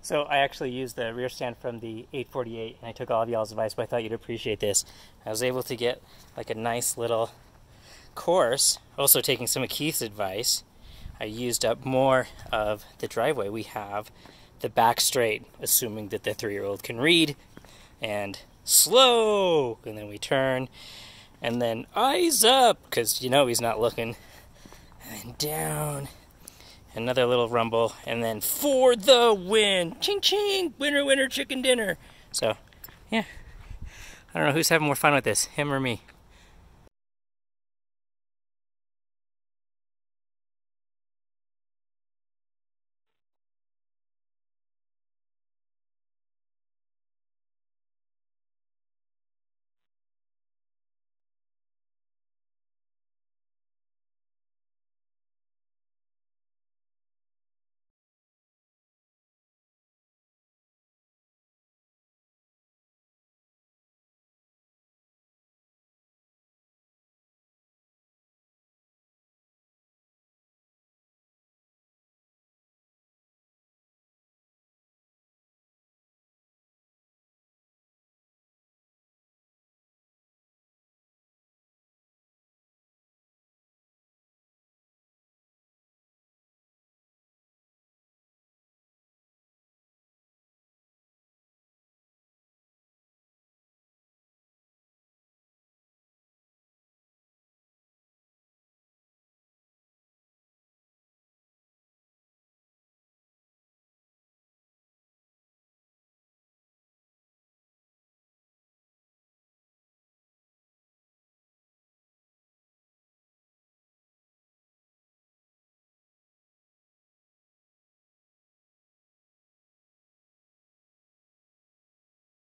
So I actually used the rear stand from the 848 and I took all of y'all's advice, but I thought you'd appreciate this. I was able to get like a nice little course, also taking some of Keith's advice. I used up more of the driveway. We have the back straight, assuming that the three-year-old can read, and slow, and then we turn, and then eyes up, because you know he's not looking, and then down, another little rumble, and then for the win, ching ching, winner winner chicken dinner. So, yeah, I don't know who's having more fun with this, him or me.